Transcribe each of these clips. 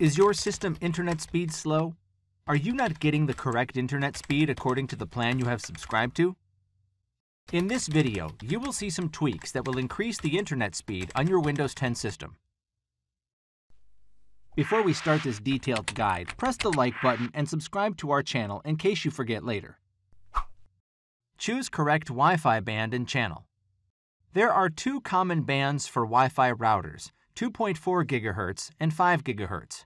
Is your system internet speed slow? Are you not getting the correct internet speed according to the plan you have subscribed to? In this video, you will see some tweaks that will increase the internet speed on your Windows 10 system. Before we start this detailed guide, press the like button and subscribe to our channel in case you forget later. Choose correct Wi-Fi band and channel. There are two common bands for Wi-Fi routers, 2.4 GHz and 5 GHz.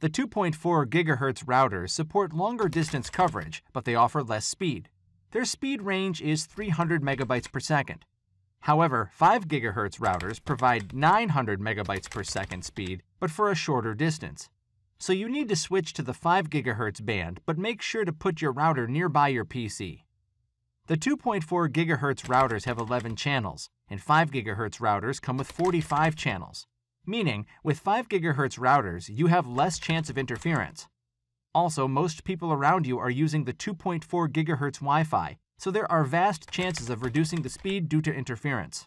The 2.4 GHz routers support longer distance coverage, but they offer less speed. Their speed range is 300 megabytes per second. However, 5 GHz routers provide 900 megabytes per second speed, but for a shorter distance. So you need to switch to the 5 GHz band, but make sure to put your router nearby your PC. The 2.4 GHz routers have 11 channels, and 5 GHz routers come with 45 channels. Meaning, with 5 GHz routers, you have less chance of interference. Also, most people around you are using the 2.4 GHz Wi-Fi, so there are vast chances of reducing the speed due to interference.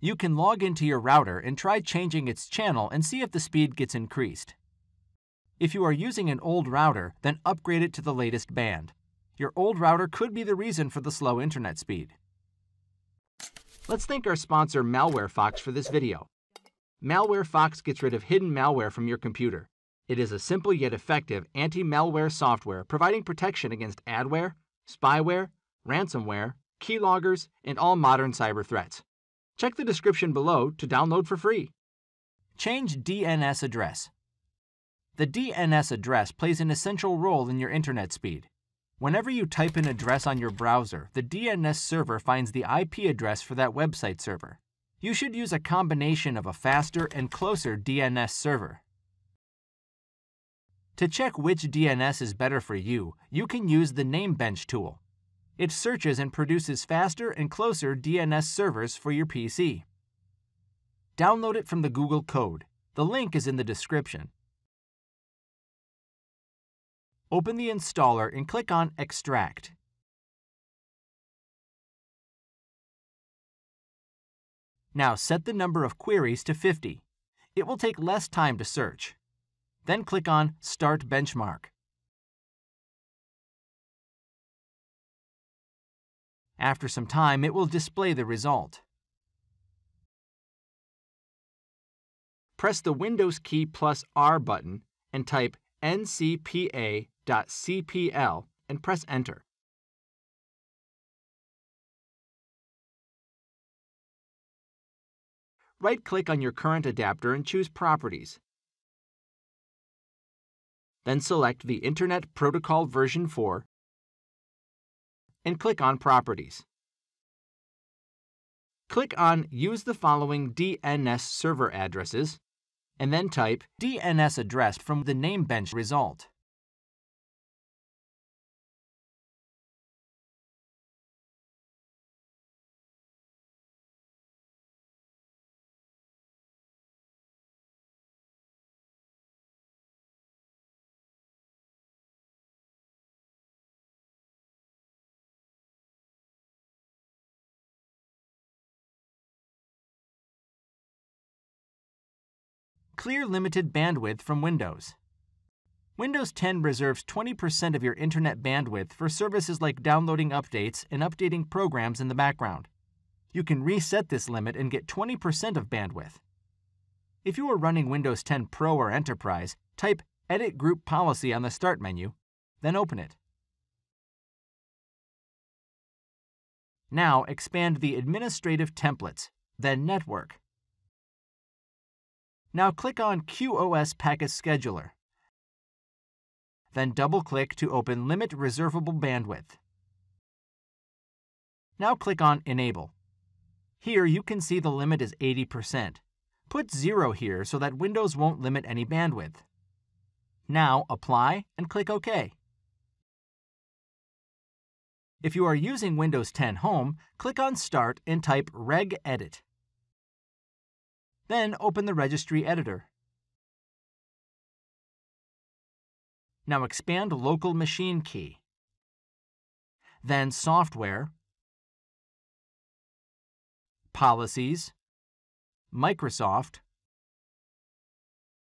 You can log into your router and try changing its channel and see if the speed gets increased. If you are using an old router, then upgrade it to the latest band. Your old router could be the reason for the slow internet speed. Let's thank our sponsor MalwareFox for this video. MalwareFox gets rid of hidden malware from your computer. It is a simple yet effective anti-malware software providing protection against adware, spyware, ransomware, keyloggers, and all modern cyber threats. Check the description below to download for free. Change DNS address. The DNS address plays an essential role in your internet speed. Whenever you type an address on your browser, the DNS server finds the IP address for that website server. You should use a combination of a faster and closer DNS server. To check which DNS is better for you, you can use the Namebench tool. It searches and produces faster and closer DNS servers for your PC. Download it from the Google Code. The link is in the description. Open the installer and click on Extract. Now set the number of queries to 50. It will take less time to search. Then click on Start Benchmark. After some time, it will display the result. Press the Windows key plus R button and type ncpa.cpl and press Enter. Right-click on your current adapter and choose Properties. Then select the Internet Protocol version 4 and click on Properties. Click on Use the following DNS server addresses and then type DNS address from the Namebench result. Clear limited bandwidth from Windows. Windows 10 reserves 20% of your internet bandwidth for services like downloading updates and updating programs in the background. You can reset this limit and get 20% of bandwidth. If you are running Windows 10 Pro or Enterprise, type Edit Group Policy on the Start menu, then open it. Now expand the Administrative Templates, then Network. Now click on QoS Packet Scheduler. Then double-click to open Limit Reservable Bandwidth. Now click on Enable. Here you can see the limit is 80%. Put 0 here so that Windows won't limit any bandwidth. Now Apply and click OK. If you are using Windows 10 Home, click on Start and type regedit. Then open the registry editor. Now expand Local Machine Key. Then Software, Policies, Microsoft,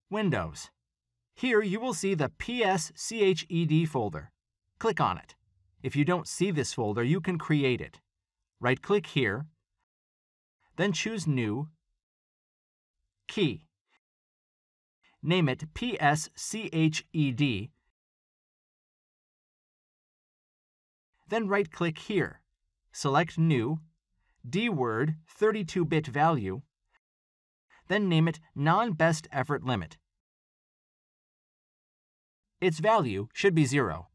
Windows. Here you will see the PSCHED folder. Click on it. If you don't see this folder, you can create it. Right-click here, then choose New, Key. Name it PSCHED, then right-click here. Select New, DWORD 32-bit value, then name it Non-Best Effort Limit. Its value should be zero.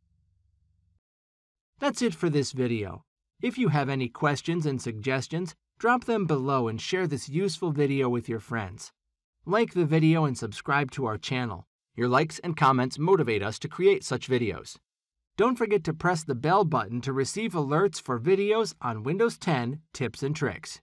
That's it for this video. If you have any questions and suggestions, drop them below and share this useful video with your friends. Like the video and subscribe to our channel. Your likes and comments motivate us to create such videos. Don't forget to press the bell button to receive alerts for videos on Windows 10 tips and tricks.